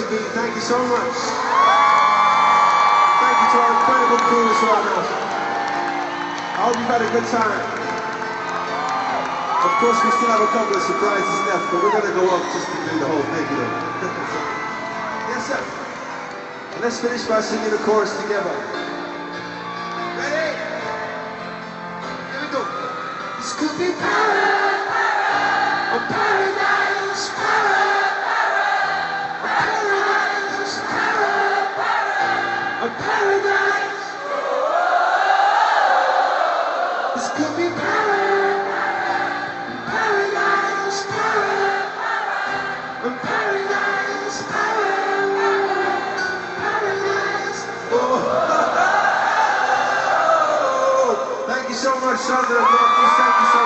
thank you so much. Thank you to our incredible crew as well. I hope you've had a good time. Of course, we still have a couple of surprises left, but we're going to go up just to do the whole thing, you know. yes, sir. And let's finish by singing the chorus together. Ready? Here we go. This could be para, much, Sunderland. Thank you, so much.